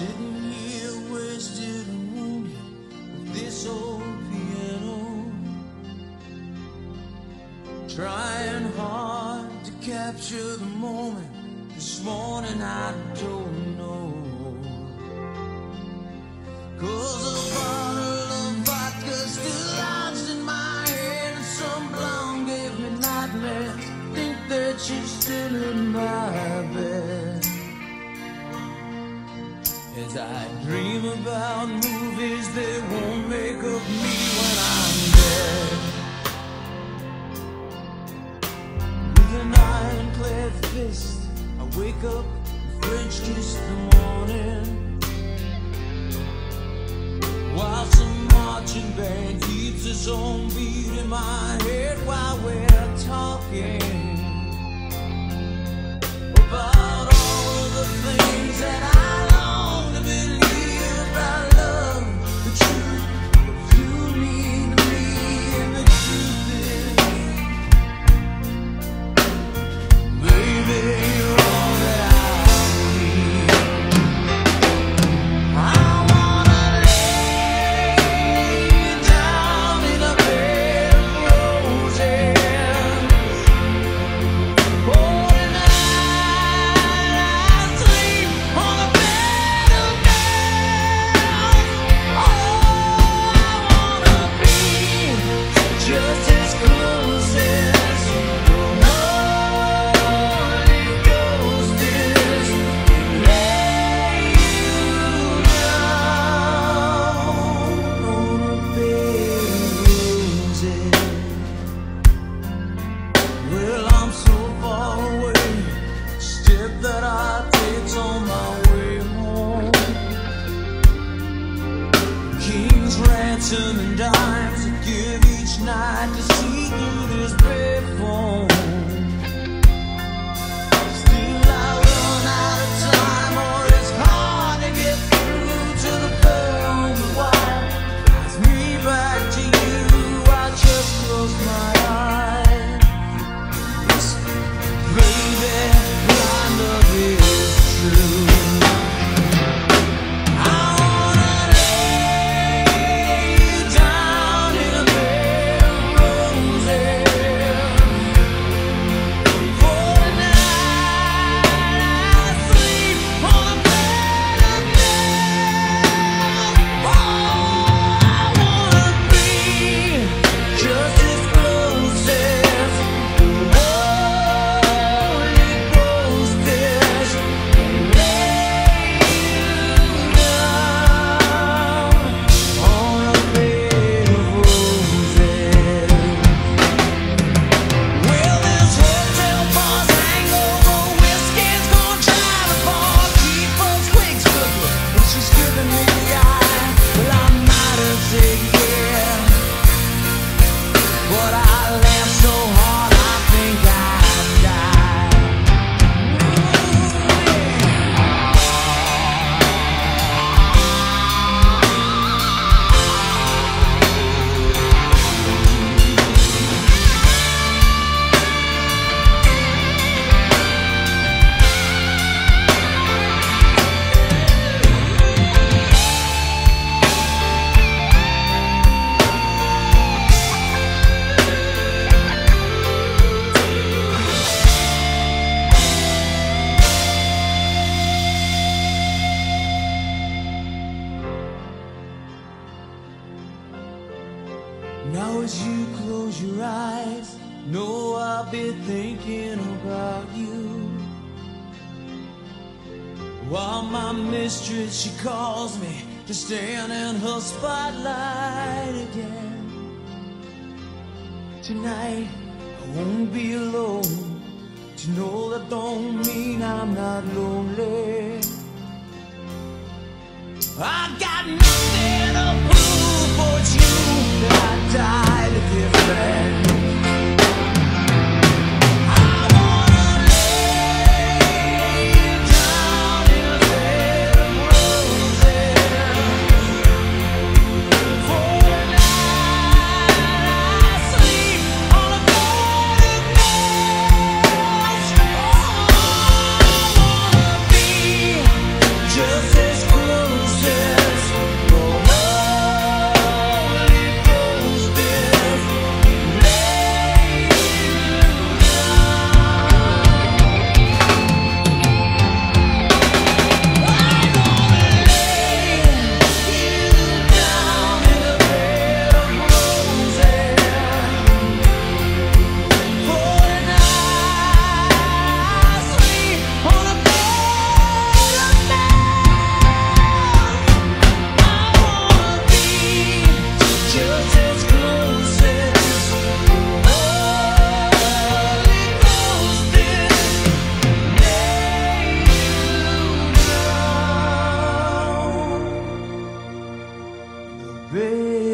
Sitting here wasted and wounded with this old piano. Trying hard to capture the moment. This morning I don't know. Cause a bottle of vodka still lies in my head And some blonde gave me nightmares. Think that she's still in my bed. As I dream about movies that won't make of me when I'm dead. With an ironclad fist, I wake up French kiss the morning. While some marching band keeps its own beat in my head while we're talking about all of the things that I as you close your eyes, know I'll be thinking about you. While my mistress, she calls me to stand in her spotlight again. Tonight, I won't be alone. To know that don't mean I'm not lonely. I got nothing Vem.